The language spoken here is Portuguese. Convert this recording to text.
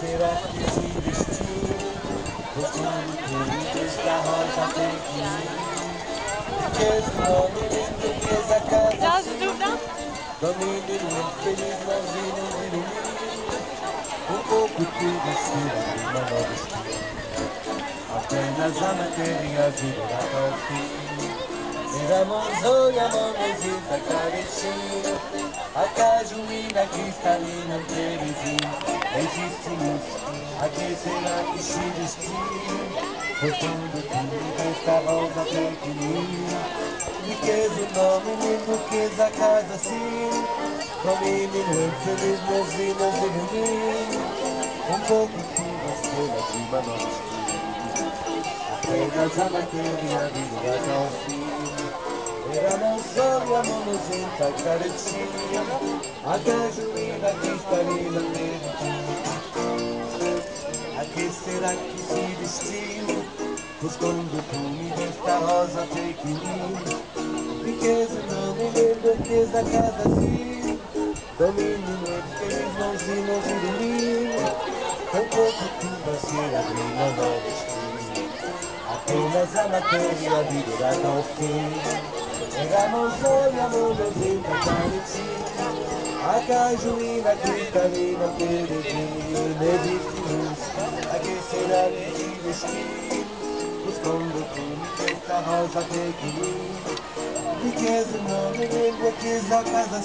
Será que se vestiu? Gostando tudo esta rosa tem que ir. Que esse nome lindo que essa casa Biraz dur Domínio muito feliz, mãozinho de domingo Um pouco tudo será uma nova esquina Apenas a matéria virá até o fim Miramos e a mãozinha carecinha A cajuína cristalina terezinha Existimos, a que será que se vestir? Botando tudo desta rosa pequenina Riqueza o nome lindo que a casa assim Com menino feliz, mozinas de domingo Um pouco de uma nova esquina Apenas a matéria vindo até o fim era não só a monozinha caretinha A cajuína cristalina A que será que se vestiu Buscando cume desta rosa pequenina Riqueza não me lembro que da casa assim Domínio noite feliz mãozinhas de domingo Com pouco tudo a ser uma nova esquina Apenas a matéria virá ao fim Chegamos hoje a monozinha parecia A cajuína cristalina peregrina Existe luz, a que será que te vestir Buscando tudo desta rosa pequenina Riqueza não me lembra que a casa